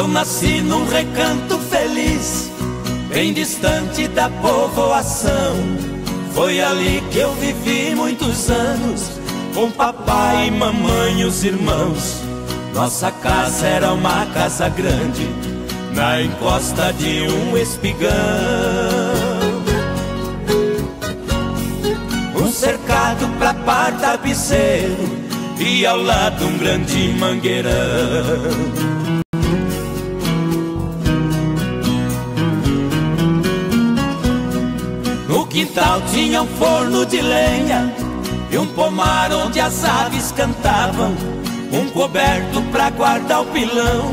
Eu nasci num recanto feliz, bem distante da povoação. Foi ali que eu vivi muitos anos, com papai e mamãe e os irmãos. Nossa casa era uma casa grande, na encosta de um espigão. Um cercado pra par tapeceiro e ao lado um grande mangueirão. Quintal tinha um forno de lenha e um pomar onde as aves cantavam, um coberto pra guardar o pilão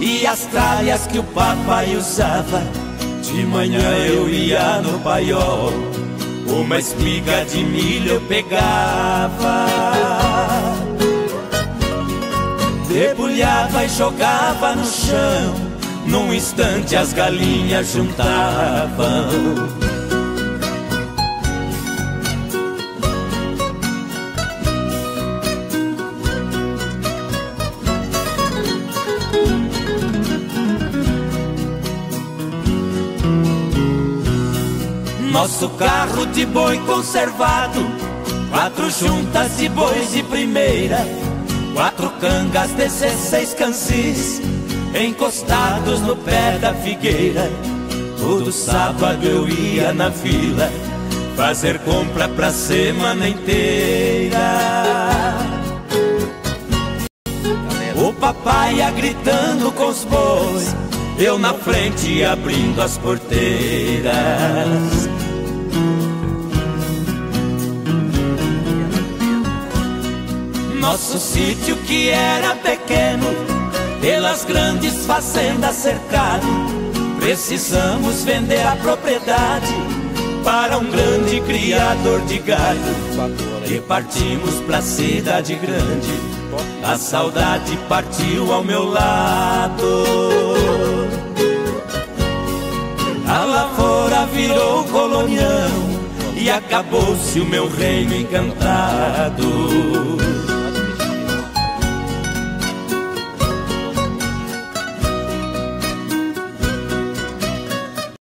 e as tralhas que o papai usava. De manhã eu ia no paiol, uma espiga de milho eu pegava. Debulhava e jogava no chão, num instante as galinhas juntavam. Nosso carro de boi conservado, quatro juntas de bois de primeira, quatro cangas, dezesseis cansis, encostados no pé da figueira. Todo sábado eu ia na vila, fazer compra pra semana inteira. O papai ia gritando com os bois, eu na frente abrindo as porteiras. Nosso sítio que era pequeno, pelas grandes fazendas cercado, precisamos vender a propriedade para um grande criador de gado. E partimos pra cidade grande, a saudade partiu ao meu lado. Virou colonião e acabou-se o meu reino encantado.